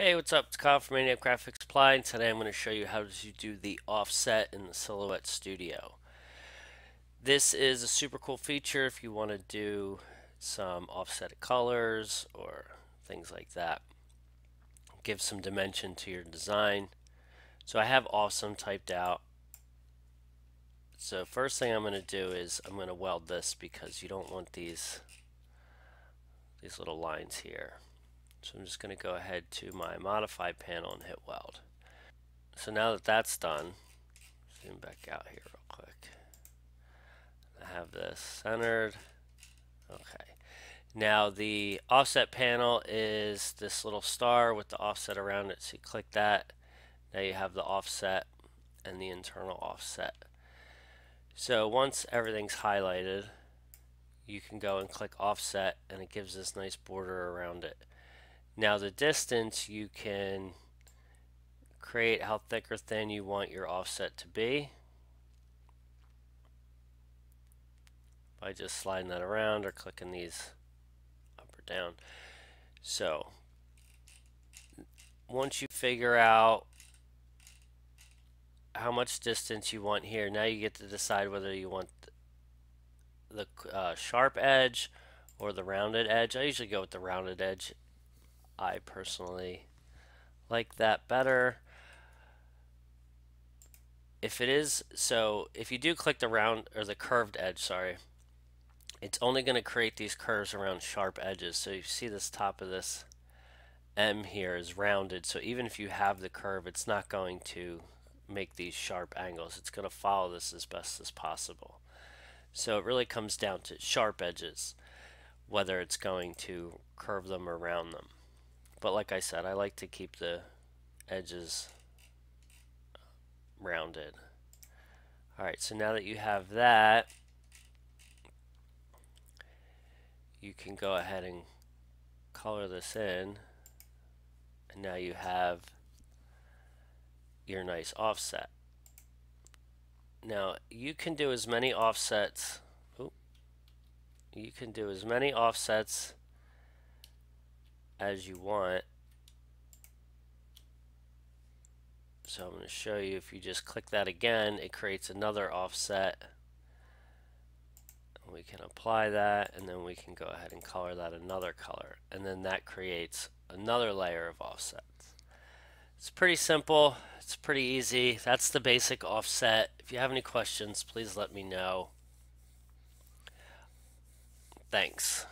Hey, what's up? It's Kyle from Ante Up Graphics Supply, and today I'm going to show you how to do the offset in the Silhouette Studio. This is a super cool feature if you want to do some offset colors or things like that. Give some dimension to your design. So I have awesome typed out. So first thing I'm going to do is I'm going to weld this because you don't want these these little lines here. So I'm just going to go ahead to my modify panel and hit weld. So now that that's done, zoom back out here real quick. I have this centered. Okay. Now the offset panel is this little star with the offset around it. So you click that. Now you have the offset and the internal offset. So once everything's highlighted, you can go and click offset and it gives this nice border around it. Now the distance you can create how thick or thin you want your offset to be by just sliding that around or clicking these up or down. So once you figure out how much distance you want here, now you get to decide whether you want the uh, sharp edge or the rounded edge. I usually go with the rounded edge I personally like that better. If it is, so if you do click the round, or the curved edge, sorry, it's only going to create these curves around sharp edges. So you see this top of this M here is rounded. So even if you have the curve, it's not going to make these sharp angles. It's going to follow this as best as possible. So it really comes down to sharp edges, whether it's going to curve them or round them. But like I said, I like to keep the edges rounded. Alright, so now that you have that, you can go ahead and color this in. And now you have your nice offset. Now, you can do as many offsets. you can do as many offsets as you want. So I'm going to show you if you just click that again, it creates another offset. We can apply that and then we can go ahead and color that another color. And then that creates another layer of offsets. It's pretty simple. It's pretty easy. That's the basic offset. If you have any questions, please let me know. Thanks.